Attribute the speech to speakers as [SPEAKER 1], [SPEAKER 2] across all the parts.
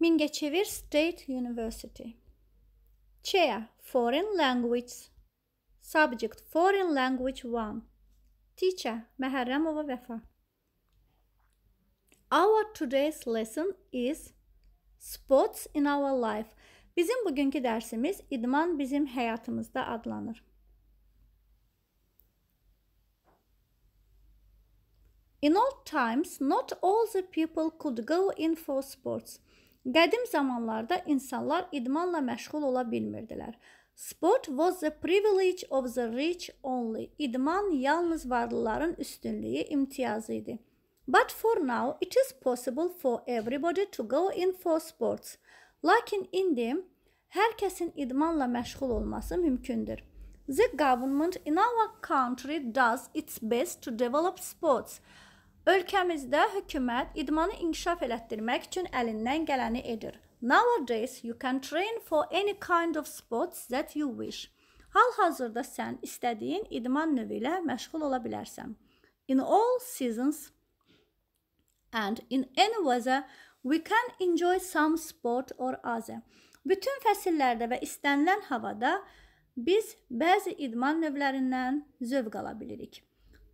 [SPEAKER 1] Mingəçevir State University. Chair, Foreign Language. Subject, Foreign Language 1. Teacher, Məhərrəmova Vəfa. Our today's lesson is Sports in our life. Bizim bugünkü dərsimiz idman bizim həyatımızda adlanır. In old times, not all the people could go in for sports. Qədim zamanlarda insanlar idmanla məşğul ola bilmirdilər. Sport was the privilege of the rich only. İdman yalnız varlıların üstünlüyü, imtiyazı idi. But for now, it is possible for everybody to go in for sports. Lakin indi hər kəsin idmanla məşğul olması mümkündür. The government in our country does its best to develop sports. Ölkəmizdə hökumət idmanı inkişaf elətdirmək üçün əlindən gələni edir. Nowadays you can train for any kind of sports that you wish. Hal-hazırda sən istədiyin idman növü ilə məşğul ola bilərsən. In all seasons and in any weather we can enjoy some sport or other. Bütün fəsillərdə və istənilən havada biz bəzi idman növlərindən zövq ala bilirik.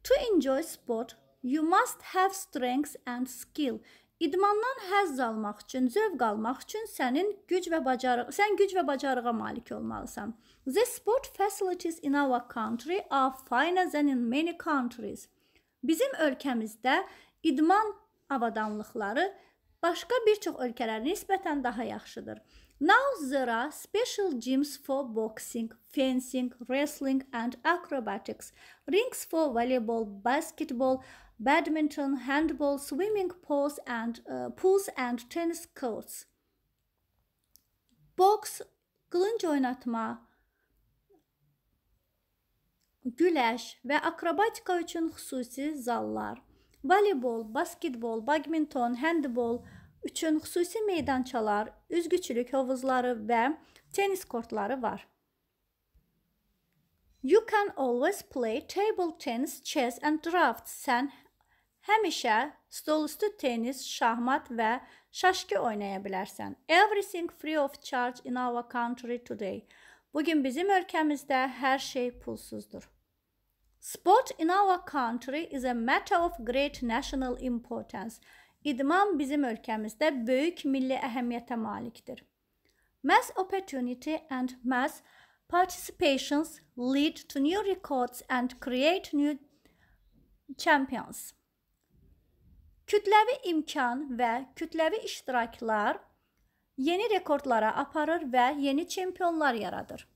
[SPEAKER 1] To enjoy sport You must have strength and skill. İdmandan həzz almaq üçün, zövq almaq üçün sənin güc və bacarıq, sən güc və bacarığa malik olmalısan. The sport facilities in our country are finer than in many countries. Bizim ölkəmizdə idman avadanlıqları başqa bir çox ölkələrə nisbətən daha yaxşıdır. Now there are special gyms for boxing, fencing, wrestling and acrobatics, rings for volleyball, basketball, badminton, handball, swimming pools and uh, pools and tennis courts. Boks, qılınc oynatma, güləş və akrobatika üçün xüsusi zallar, voleybol, basketbol, badminton, handball üçün xüsusi meydançalar, üzgüçülük hovuzları və tenis kortları var. You can always play table tennis, chess and drafts. Sən Həmişə stolüstü tenis, şahmat və şaşki oynaya bilərsən. Everything free of charge in our country today. Bu gün bizim ölkəmizdə hər şey pulsuzdur. Sport in our country is a matter of great national importance. İdman bizim ölkəmizdə böyük milli əhəmiyyətə malikdir. Mass opportunity and mass participations lead to new records and create new champions. Kütləvi imkan və kütləvi iştiraklar yeni rekordlara aparır və yeni çempionlar yaradır.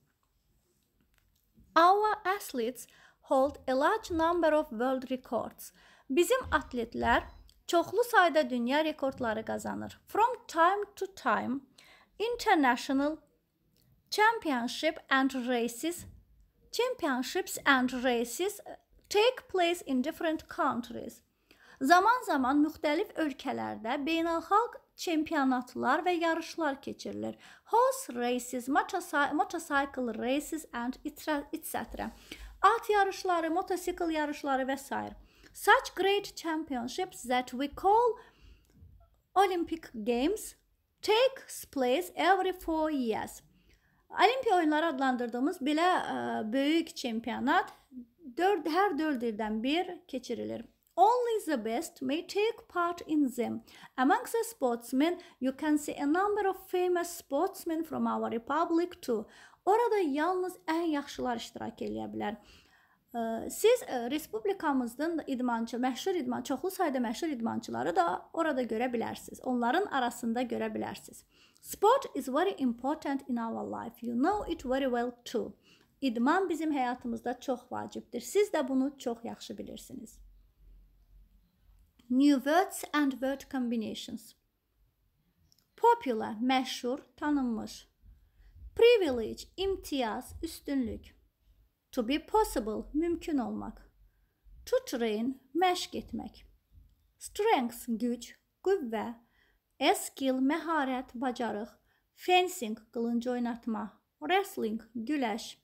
[SPEAKER 1] Our athletes hold a large number of world records. Bizim atletlər çoxlu sayda dünya rekordları qazanır. From time to time, international championship and races championships and races take place in different countries. Zaman-zaman müxtəlif ölkələrdə beynəlxalq çempionatlar və yarışlar keçirilir. Horse races, motorcycle races and etc. At yarışları, motosikl yarışları və s. Such great championships that we call Olympic Games takes place every 4 years. Olimpiya oyunları adlandırdığımız belə ə, böyük çempionat 4 hər 4 ildən bir keçirilir. Only the best may take part in them. Amongst the sportsmen, you can see a number of famous sportsmen from our republic too. Orada yalnız ən yaxşılar iştirak edə bilər. Siz respublikamızın idmançı, məşhur idman, çoxlu sayda məşhur idmançıları da orada görə bilərsiniz. Onların arasında görə bilərsiniz. Sport is very important in our life. You know it very well too. İdman bizim həyatımızda çox vacibdir. Siz də bunu çox yaxşı bilirsiniz. New words and word combinations. Popular, məşhur, tanınmış. Privilege, imtiyaz, üstünlük. To be possible, mümkün olmaq. To train, məşq etmək. Strength, güc, qüvvə. A skill, məharət, bacarıq. Fencing, qılınc oynatma. Wrestling, güləş.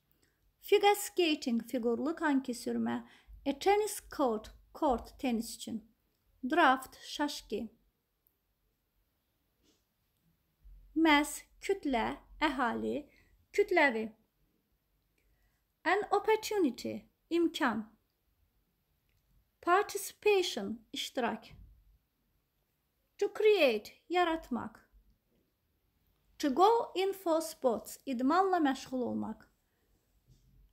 [SPEAKER 1] Figure skating, fiqurlu konki sürmə. A tennis court, court, tenis üçün. Draft, şaşki. Məs, kütlə, əhali, kütləvi. An opportunity, imkan. Participation, iştirak. To create, yaratmaq. To go in for sports, idmanla məşğul olmaq.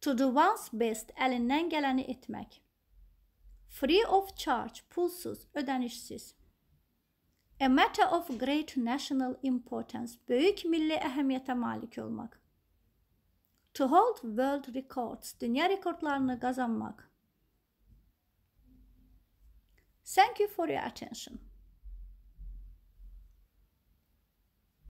[SPEAKER 1] To do one's best, əlindən gələni etmək. Free of charge, pulsuz, ödənişsiz. A matter of great national importance, böyük milli əhəmiyyətə malik olmaq. To hold world records, dünya rekordlarını qazanmaq. Thank you for your attention.